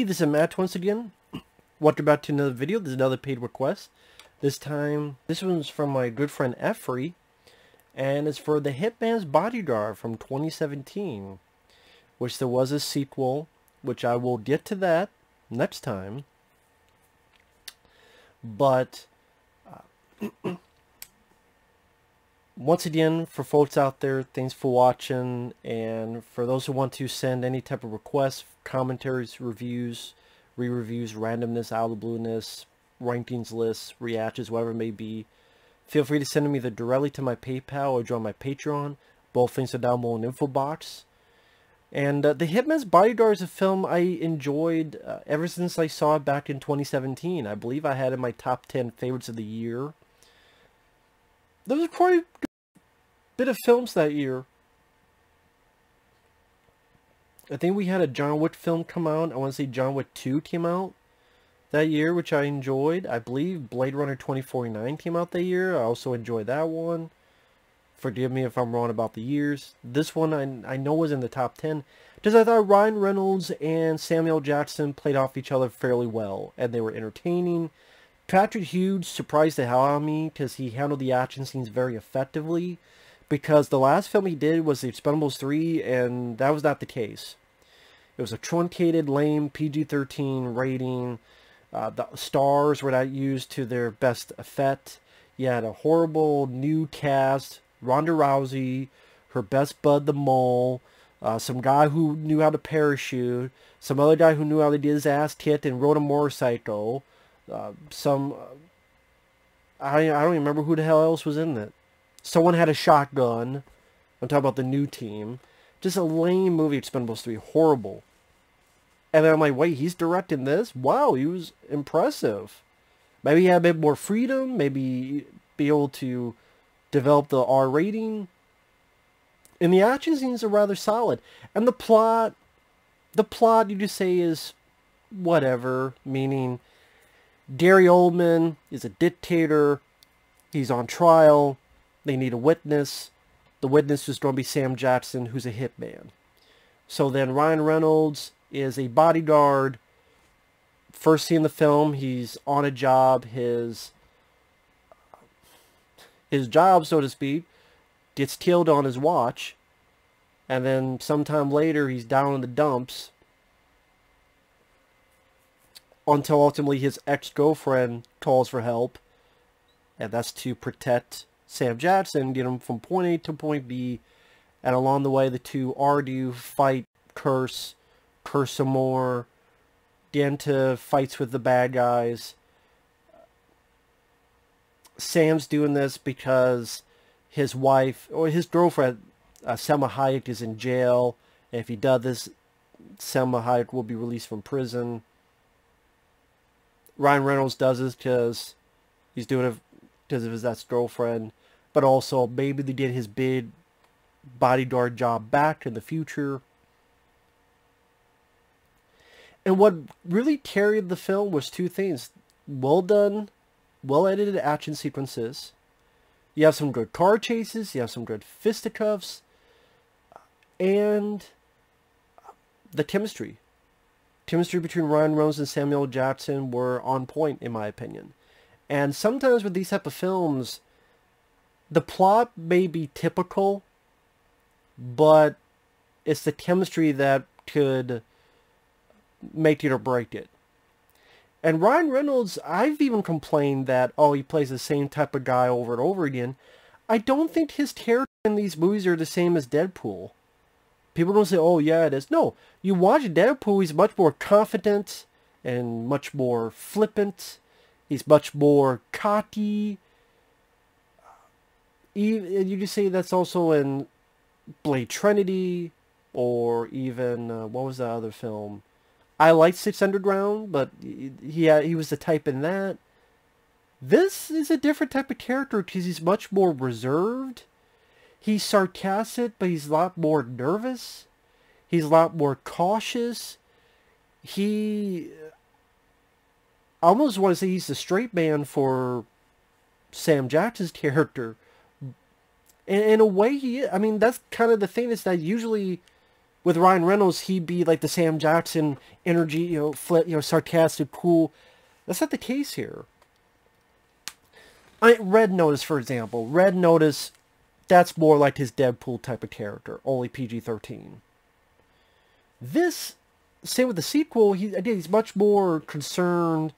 Hey, this is Matt once again. Welcome back to another video. This is another paid request. This time, this one's from my good friend Efree, and it's for The Hitman's Bodyguard from 2017, which there was a sequel, which I will get to that next time. But, uh, once again, for folks out there, thanks for watching, and for those who want to send any type of requests, commentaries, reviews, re-reviews, randomness, out of blueness, rankings lists, reactions, whatever it may be, feel free to send me the directly to my PayPal or join my Patreon. Both links are down below in the info box. And uh, The Hitman's Bodyguard is a film I enjoyed uh, ever since I saw it back in 2017. I believe I had it in my top 10 favorites of the year. There was quite a bit of films that year. I think we had a John Wick film come out. I want to say John Wick 2 came out that year, which I enjoyed. I believe Blade Runner 2049 came out that year. I also enjoyed that one. Forgive me if I'm wrong about the years. This one I, I know was in the top 10 because I thought Ryan Reynolds and Samuel Jackson played off each other fairly well and they were entertaining. Patrick Hughes surprised the hell out of me because he handled the action scenes very effectively because the last film he did was The Expendables 3 and that was not the case. It was a truncated, lame PG-13 rating. Uh, the stars were not used to their best effect. You had a horrible new cast. Ronda Rousey, her best bud, the mole, uh, some guy who knew how to parachute, some other guy who knew how to get his ass kicked and rode a motorcycle, uh, some, I, I don't even remember who the hell else was in it. Someone had a shotgun. I'm talking about the new team. Just a lame movie, Expendables 3. Horrible. And then I'm like, wait, he's directing this? Wow, he was impressive. Maybe he had a bit more freedom. Maybe be able to develop the R rating. And the action scenes are rather solid. And the plot, the plot you just say is whatever. Meaning, Gary Oldman is a dictator. He's on trial. They need a witness. The witness is going to be Sam Jackson, who's a hitman. So then Ryan Reynolds is a bodyguard. First scene in the film, he's on a job. His his job, so to speak, gets killed on his watch. And then sometime later, he's down in the dumps until ultimately his ex-girlfriend calls for help. And that's to protect Sam Jackson, get him from point A to point B. And along the way, the two argue, fight, curse, curse some more, into fights with the bad guys. Sam's doing this because his wife, or his girlfriend, uh, Salma Hayek, is in jail. And if he does this, Salma Hayek will be released from prison. Ryan Reynolds does this because he's doing it because of his ex-girlfriend. But also, maybe they get his big bodyguard job back in the future. And what really carried the film was two things. Well done, well edited action sequences. You have some good car chases, you have some good fisticuffs, and the chemistry. Chemistry between Ryan Reynolds and Samuel Jackson were on point, in my opinion. And sometimes with these type of films, the plot may be typical, but it's the chemistry that could make it or break it. And Ryan Reynolds, I've even complained that, oh, he plays the same type of guy over and over again. I don't think his character in these movies are the same as Deadpool. People don't say, oh, yeah, it is. No, you watch Deadpool, he's much more confident and much more flippant. He's much more cocky. You just say that's also in Blade Trinity, or even, uh, what was that other film? I liked Six Underground, but he he was the type in that. This is a different type of character because he's much more reserved. He's sarcastic, but he's a lot more nervous. He's a lot more cautious. He... I almost want to say he's the straight man for Sam Jackson's character. In a way, he I mean, that's kind of the thing is that usually with Ryan Reynolds, he'd be like the Sam Jackson energy, you know, you know, sarcastic, cool. That's not the case here. I Red Notice, for example. Red Notice, that's more like his Deadpool type of character, only PG-13. This, same with the sequel, he again, he's much more concerned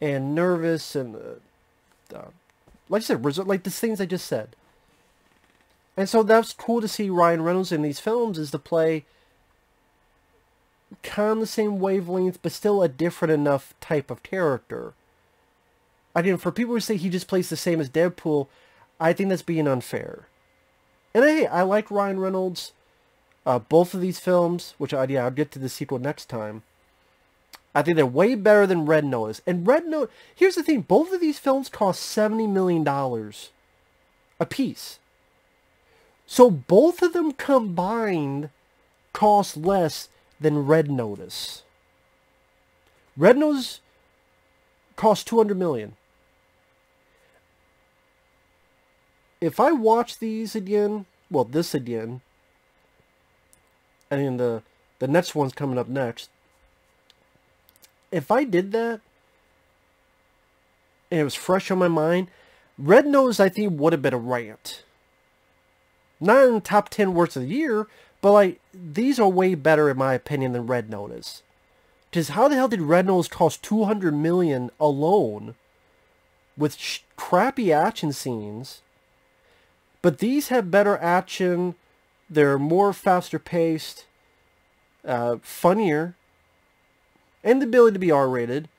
and nervous and, uh, uh, like I said, like the things I just said. And so that's cool to see Ryan Reynolds in these films is to play kind of the same wavelength, but still a different enough type of character. I mean, for people who say he just plays the same as Deadpool, I think that's being unfair. And hey, I like Ryan Reynolds. Uh, both of these films, which I, yeah, I'll get to the sequel next time. I think they're way better than Red Notice. And Red Note, here's the thing, both of these films cost $70 million a piece. So both of them combined cost less than Red Notice. Red Notice cost 200 million. If I watch these again, well, this again, and the the next one's coming up next. If I did that, and it was fresh on my mind, Red Notice I think would have been a rant. Not in the top 10 worst of the year, but like, these are way better in my opinion than Red Notice. Because how the hell did Red Notice cost 200 million alone with crappy action scenes? But these have better action. They're more faster paced, uh, funnier, and the ability to be R-rated.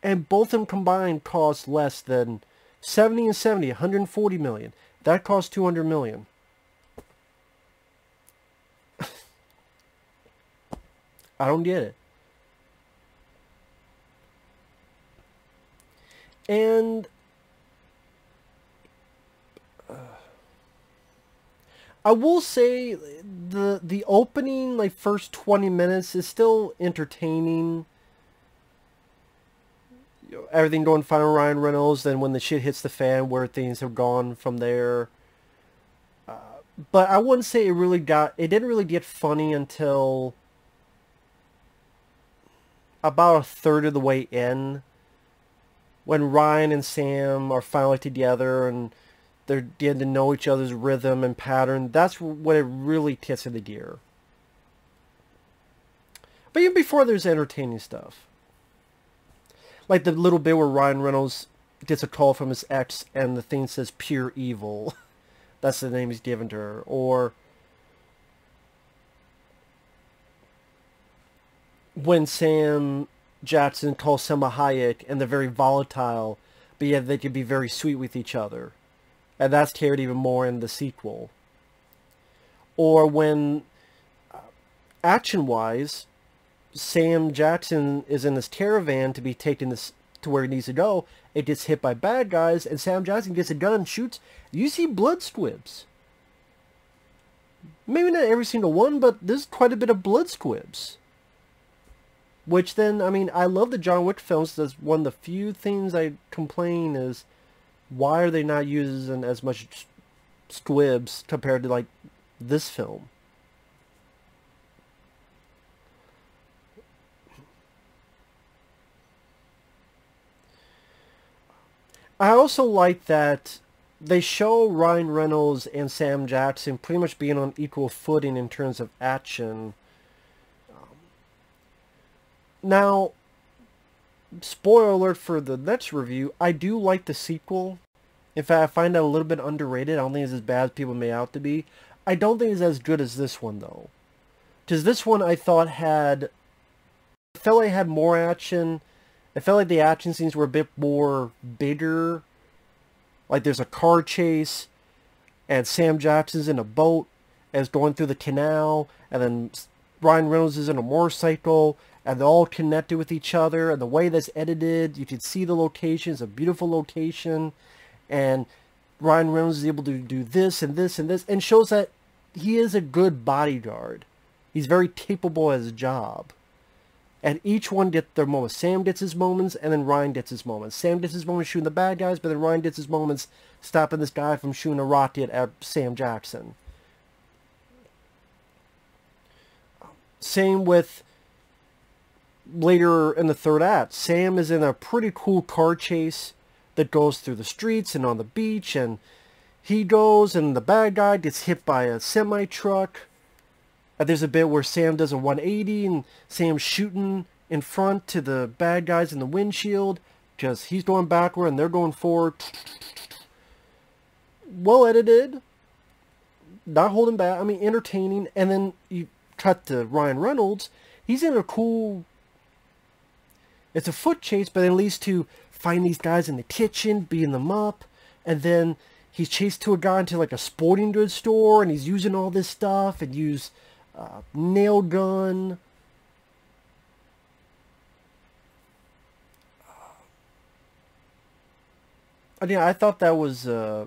And both of them combined cost less than 70 and 70, 140 million. That cost 200 million. I don't get it. And uh, I will say the the opening like first 20 minutes is still entertaining. You know, everything going fine with Ryan Reynolds, then when the shit hits the fan, where things have gone from there. Uh, but I wouldn't say it really got. It didn't really get funny until about a third of the way in when Ryan and Sam are finally together and they're getting to know each other's rhythm and pattern, that's what it really kicks into gear. But even before there's entertaining stuff. Like the little bit where Ryan Reynolds gets a call from his ex and the thing says pure evil. that's the name he's given to her. Or when Sam Jackson calls Salma Hayek and they're very volatile, but yet they can be very sweet with each other. And that's carried even more in the sequel. Or when, uh, action-wise, Sam Jackson is in this caravan to be taken this, to where he needs to go. It gets hit by bad guys, and Sam Jackson gets a gun and shoots. You see blood squibs. Maybe not every single one, but there's quite a bit of blood squibs. Which then, I mean, I love the John Wick films. That's one of the few things I complain is why are they not using as much squibs compared to like this film? I also like that they show Ryan Reynolds and Sam Jackson pretty much being on equal footing in terms of action now, spoiler alert for the next review, I do like the sequel. In fact, I find that a little bit underrated. I don't think it's as bad as people may out to be. I don't think it's as good as this one, though. Because this one I thought had... I felt like it had more action. I felt like the action scenes were a bit more bigger. Like there's a car chase, and Sam Jackson's in a boat, and it's going through the canal, and then Ryan Reynolds is in a motorcycle, and they're all connected with each other and the way that's edited you can see the location it's a beautiful location and Ryan Reynolds is able to do this and this and this and shows that he is a good bodyguard. He's very capable at his job. And each one gets their moments. Sam gets his moments and then Ryan gets his moments. Sam gets his moments shooting the bad guys but then Ryan gets his moments stopping this guy from shooting a rocket at Sam Jackson. Same with later in the third act. Sam is in a pretty cool car chase that goes through the streets and on the beach and he goes and the bad guy gets hit by a semi truck. And there's a bit where Sam does a 180 and Sam's shooting in front to the bad guys in the windshield because he's going backward and they're going forward. Well edited, not holding back. I mean, entertaining. And then you cut to Ryan Reynolds. He's in a cool. It's a foot chase, but it leads to find these guys in the kitchen, beating them up, and then he's chased to a guy into like a sporting goods store, and he's using all this stuff and use uh, nail gun. I mean, I thought that was. Uh,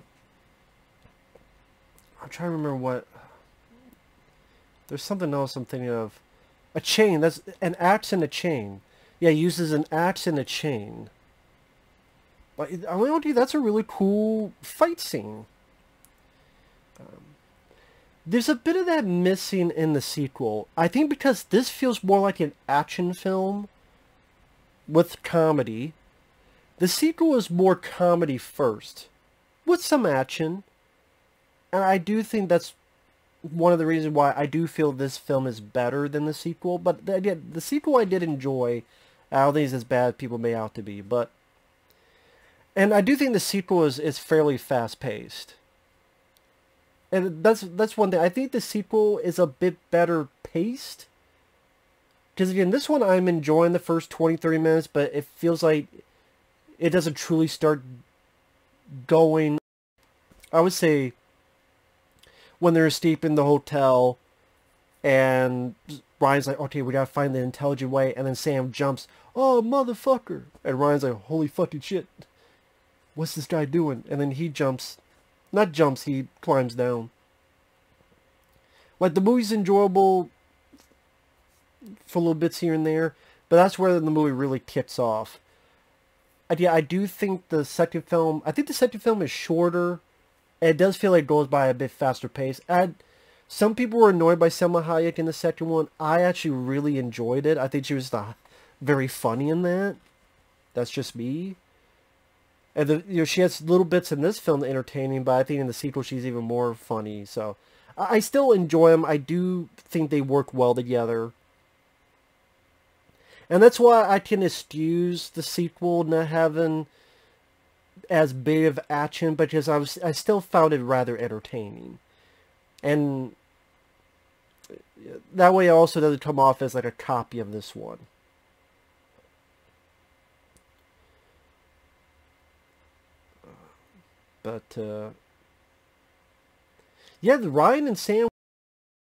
I'm trying to remember what. There's something else I'm thinking of. A chain. That's an axe and a chain. Yeah, he uses an axe and a chain. But I mean, that's a really cool fight scene. Um, there's a bit of that missing in the sequel. I think because this feels more like an action film with comedy. The sequel is more comedy first, with some action. And I do think that's one of the reasons why I do feel this film is better than the sequel. But the, the sequel I did enjoy. I don't think as bad as people may out to be. But and I do think the sequel is, is fairly fast paced. And that's that's one thing. I think the sequel is a bit better paced. Because again, this one I'm enjoying the first 20, 30 minutes, but it feels like it doesn't truly start going. I would say when they're escaping the hotel and Ryan's like, okay, we gotta find the intelligent way, and then Sam jumps, oh, motherfucker. And Ryan's like, holy fucking shit. What's this guy doing? And then he jumps, not jumps, he climbs down. Like, the movie's enjoyable for little bits here and there, but that's where the movie really kicks off yeah, I do think the second film, I think the second film is shorter. And it does feel like it goes by a bit faster pace. And some people were annoyed by Salma Hayek in the second one. I actually really enjoyed it. I think she was uh, very funny in that. That's just me. And the, you know, she has little bits in this film entertaining, but I think in the sequel she's even more funny. So I, I still enjoy them. I do think they work well together. And that's why I can excuse the sequel not having as big of action because I was I still found it rather entertaining. And that way it also doesn't come off as like a copy of this one. But uh, yeah, Ryan and Sam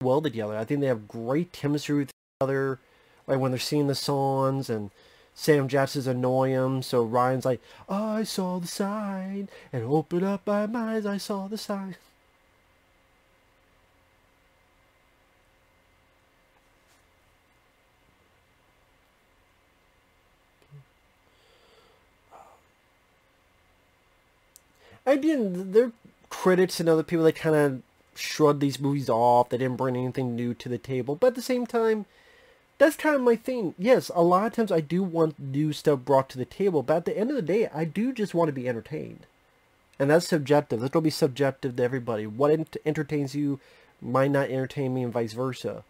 well together. I think they have great chemistry with each other like when they're singing the songs and Sam Jackson's annoy him, so Ryan's like, I saw the sign, and open up my eyes, I saw the sign. Again, there are critics and other people that kind of shrug these movies off. They didn't bring anything new to the table. But at the same time, that's kind of my thing. Yes, a lot of times I do want new stuff brought to the table, but at the end of the day, I do just want to be entertained. And that's subjective. That's going to be subjective to everybody. What ent- entertains you might not entertain me and vice versa.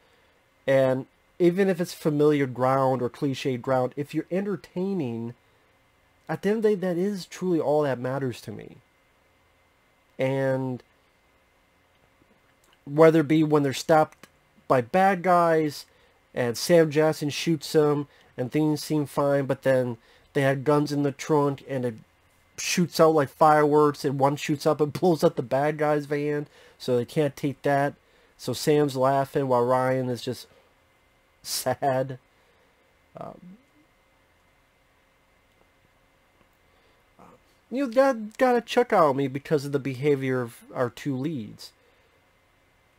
And even if it's familiar ground or cliched ground, if you're entertaining, at the end of the day, that is truly all that matters to me. And whether it be when they're stopped by bad guys, and Sam Jackson shoots them and things seem fine, but then they had guns in the trunk, and it shoots out like fireworks, and one shoots up and blows up the bad guy's van, so they can't take that. So Sam's laughing while Ryan is just sad. Um, you got got to check out me because of the behavior of our two leads.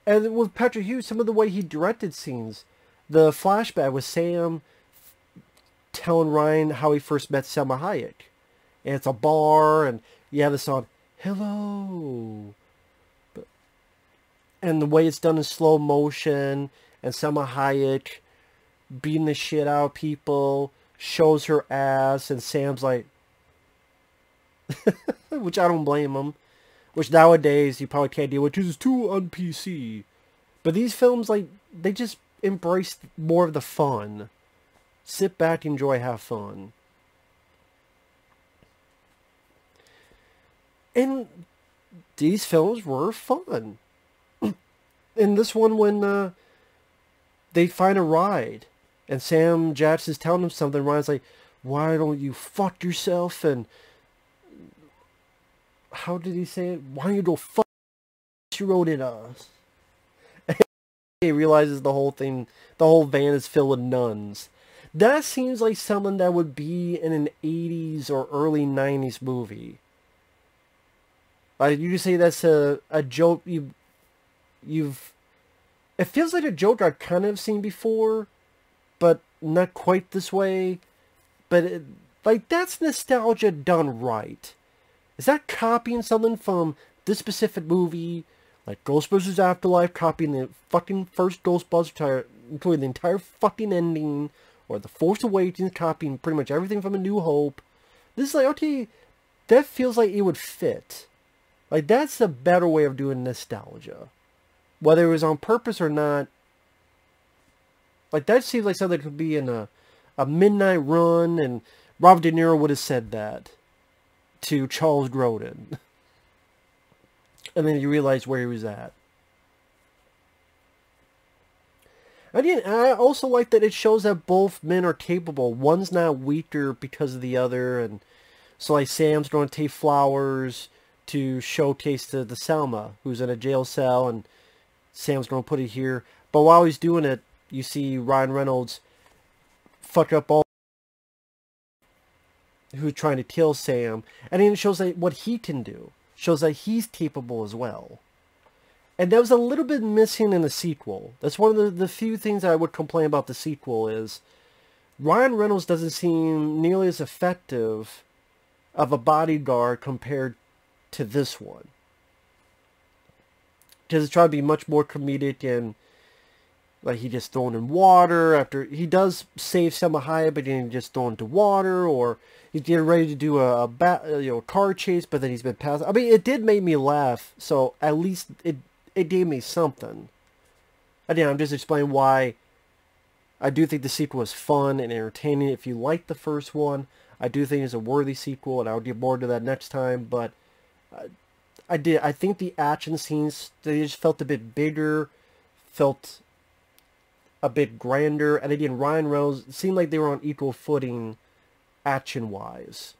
And with Patrick Hughes, some of the way he directed scenes, the flashback with Sam telling Ryan how he first met Salma Hayek. And it's a bar, and you have the song, Hello. And the way it's done in slow motion, and Salma Hayek beating the shit out of people, shows her ass, and Sam's like, which I don't blame him. Which nowadays you probably can't deal with, because too un-PC. But these films, like, they just embrace more of the fun. Sit back, enjoy, have fun. And these films were fun. In this one, when uh, they find a ride, and Sam Jackson is telling him something, Ryan's like, why don't you fuck yourself? And how did he say it? Why don't you go fuck you wrote it us? he realizes the whole thing, the whole van is filled with nuns. That seems like something that would be in an 80s or early 90s movie. Like you say that's a, a joke you you've it feels like a joke I've kind of seen before, but not quite this way. But it, like that's nostalgia done right. Is that copying something from this specific movie, like Ghostbusters Afterlife, copying the fucking first Ghostbusters, including the entire fucking ending, or The Force Awakens, copying pretty much everything from A New Hope? This is like okay, that feels like it would fit. Like that's the better way of doing nostalgia. Whether it was on purpose or not. Like that seems like something that could be in a a midnight run and Robert De Niro would have said that to Charles Grodin. And then you realize where he was at. Again, I also like that it shows that both men are capable. One's not weaker because of the other, and so like Sam's going to take flowers to showcase to the Salma, who's in a jail cell, and Sam's going to put it here. But while he's doing it, you see Ryan Reynolds fuck up all who's trying to kill Sam, and it shows that what he can do. Shows that he's capable as well. And that was a little bit missing in the sequel. That's one of the, the few things I would complain about the sequel is Ryan Reynolds doesn't seem nearly as effective of a bodyguard compared to this one. Because it's trying to be much more comedic and like he just thrown in water after he does save Salma Hayek, but then he just thrown into water, or he's getting ready to do a, a bat, you know, car chase, but then he's been passed. I mean, it did make me laugh, so at least it it gave me something. Again, I'm just explaining why I do think the sequel is fun and entertaining. If you like the first one, I do think it's a worthy sequel, and I'll get more to that next time. But I, I did. I think the action scenes they just felt a bit bigger, felt a bit grander, and again, Ryan Reynolds seemed like they were on equal footing action-wise.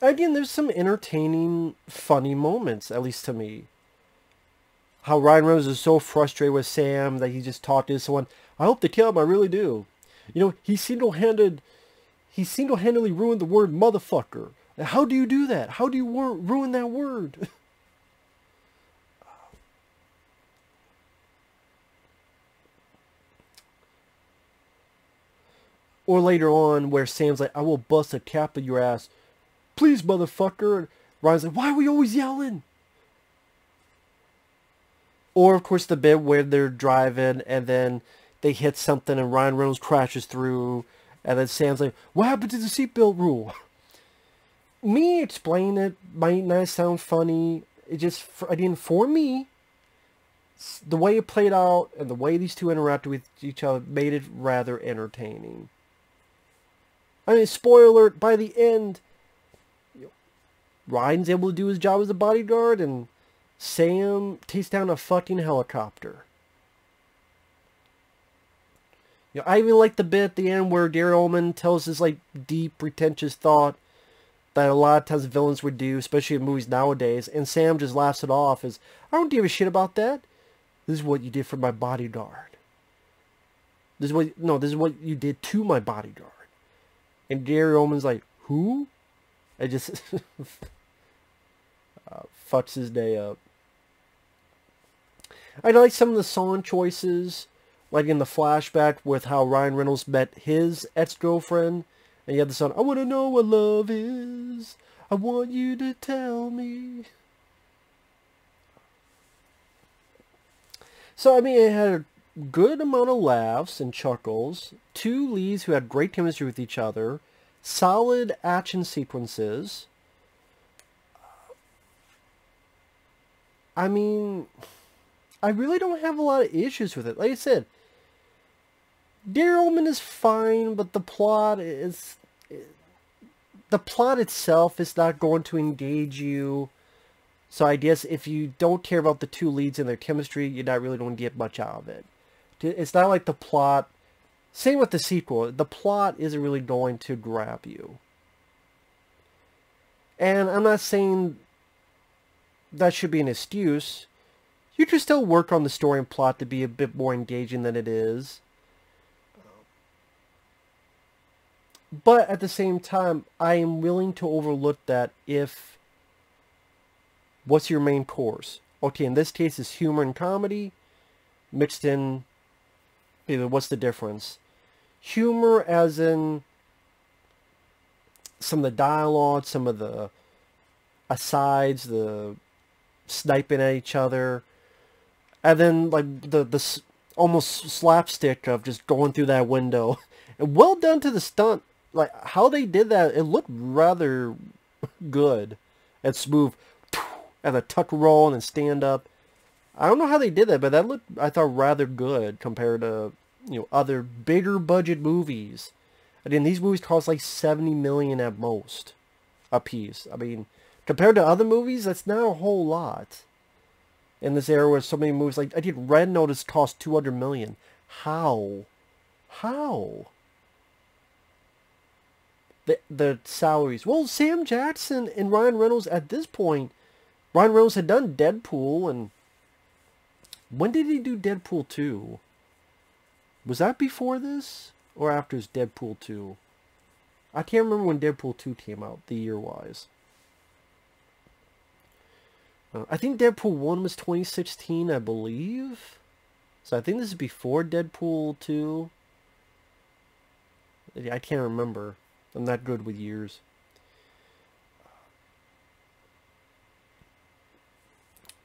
Again, there's some entertaining, funny moments, at least to me. How Ryan Reynolds is so frustrated with Sam that he just talked to someone. I hope they kill him, I really do. You know, he single-handed, he single-handedly ruined the word motherfucker. How do you do that? How do you ruin that word? Or later on where Sam's like, I will bust a cap in your ass. Please, motherfucker. And Ryan's like, why are we always yelling? Or, of course, the bit where they're driving and then they hit something and Ryan Reynolds crashes through. And then Sam's like, what happened to the seatbelt rule? Me explaining it might not sound funny. It just, again, for me, the way it played out and the way these two interacted with each other made it rather entertaining. I mean, spoiler alert, by the end, you know, Ryan's able to do his job as a bodyguard, and Sam takes down a fucking helicopter. You know, I even like the bit at the end where Gary Oldman tells his, like, deep, pretentious thought that a lot of times villains would do, especially in movies nowadays, and Sam just laughs it off as, I don't give a shit about that. This is what you did for my bodyguard. This is what, no, this is what you did to my bodyguard. And Gary Oldman's like, who? I just uh, fucks his day up. I like some of the song choices, like in the flashback with how Ryan Reynolds met his ex-girlfriend. And you have the song, I want to know what love is. I want you to tell me. So I mean, it had a good amount of laughs and chuckles. Two leads who had great chemistry with each other. Solid action sequences. I mean, I really don't have a lot of issues with it. Like I said, Gary Oldman is fine, but the plot is the plot itself is not going to engage you. So I guess if you don't care about the two leads and their chemistry, you're not really going to get much out of it. It's not like the plot. Same with the sequel. The plot isn't really going to grab you. And I'm not saying that should be an excuse. You can still work on the story and plot to be a bit more engaging than it is. But at the same time, I am willing to overlook that if... What's your main course? Okay, in this case, it's humor and comedy mixed in... What's the difference? Humor as in some of the dialogue, some of the asides, the sniping at each other, and then like the the almost slapstick of just going through that window. And well done to the stunt like how they did that, it looked rather good and smooth. And a tuck roll and then stand up. I don't know how they did that, but that looked I thought rather good compared to you know other bigger budget movies. Again, these movies cost like seventy million at most a piece. I mean, compared to other movies, that's not a whole lot. In this era where so many movies like I did Red Notice cost two hundred million. How? How? the the salaries. Well, Sam Jackson and Ryan Reynolds at this point, Ryan Reynolds had done Deadpool, and when did he do Deadpool two? Was that before this or after his Deadpool two? I can't remember when Deadpool two came out, the year wise. Uh, I think Deadpool one was 2016, I believe. So I think this is before Deadpool two. I can't remember. I'm not good with years.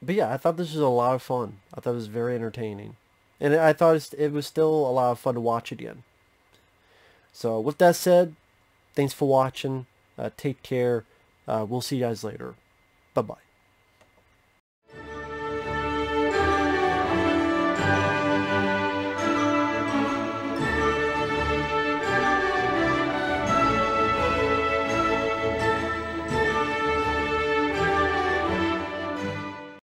But yeah, I thought this was a lot of fun. I thought it was very entertaining. And I thought it was still a lot of fun to watch it again. So with that said, thanks for watching. Uh, take care. Uh, we'll see you guys later. Bye-bye.